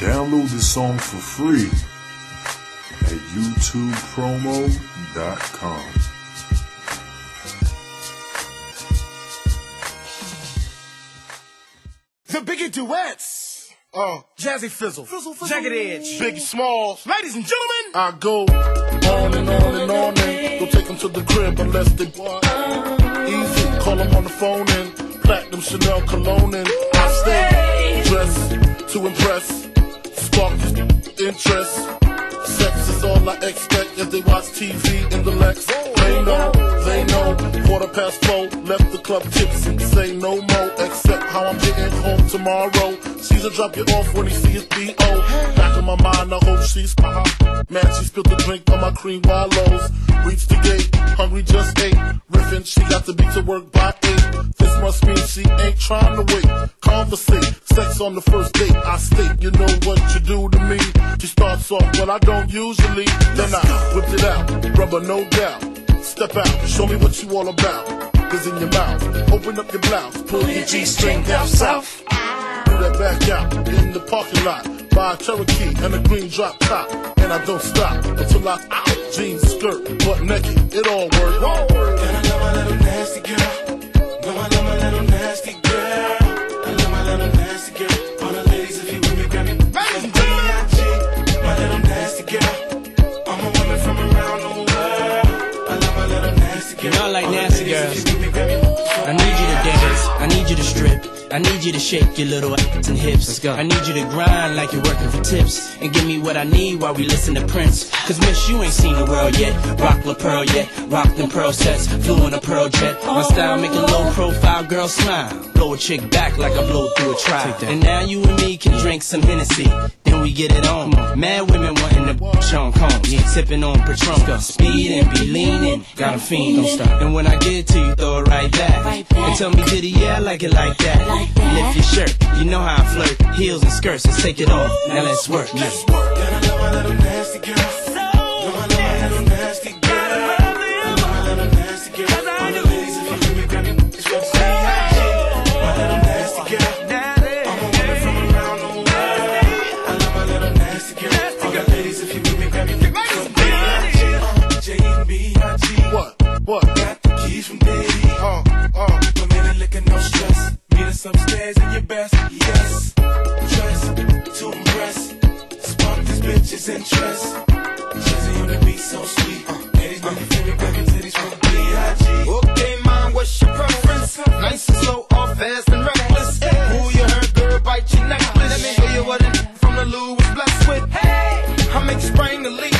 Download the song for free at youtubepromo.com. The Biggie Duets. Oh, Jazzy Fizzle. Fizzle, fizzle. Jagged Edge. Biggie Smalls. Ladies and gentlemen. I go on and on and on and don't take them to the crib unless they want. Easy, call them on the phone and platinum Chanel cologne and I stay past four, left the club tipsy. Say no more, except how I'm getting home tomorrow. Caesar drop you off when he see his B.O. Back in my mind, I hope she's my Man, she spilled the drink on my cream wallows. Reached the gate, hungry just ate. Riffin', she got to be to work by eight. This must mean she ain't trying to wait. Conversate, sex on the first date. I state, you know what you do to me. She starts off, well, I don't usually. Then I whipped it out, rubber no doubt. Step out, show me what you all about. Cause in your mouth, open up your blouse, pull your G-string down south. Do that back out in the parking lot. Buy a Cherokee and a green drop top. And I don't stop until I out. Jeans, skirt, butt naked, it all works. And I love my little nasty girl. No, I love my little I need you to dance, I need you to strip, I need you to shake your little ass and hips. Let's go. I need you to grind like you're working for tips, and give me what I need while we listen to Prince. Cause miss, you ain't seen the world yet, rock La Perla yet, rock them pearl sets, flew in a pearl jet. My style make a low profile girl smile, blow a chick back like I blow through a trial. And now you and me can drink some Hennessy, then we get it on. Mad women wanting to Sean Combs, yeah, sipping on Patron, speed and be leaning, got a fiend, don't stop. And when I get to you, throw it right back, and tell me did yeah, I like it like that. Lift your shirt, you know how I flirt, heels and skirts, let's take it off. Now let's work. Yeah. And I love my little nasty girl. The ladies, if you with me, grab me. It's J and B I G. What? What? Got the keys from Diddy. Uh, uh. No stress. Meet us upstairs in your best. Yes. Dress to impress. Spark interest. Jazzy on the beat, so sweet. Ladies, when you feel me, your titties from make the leak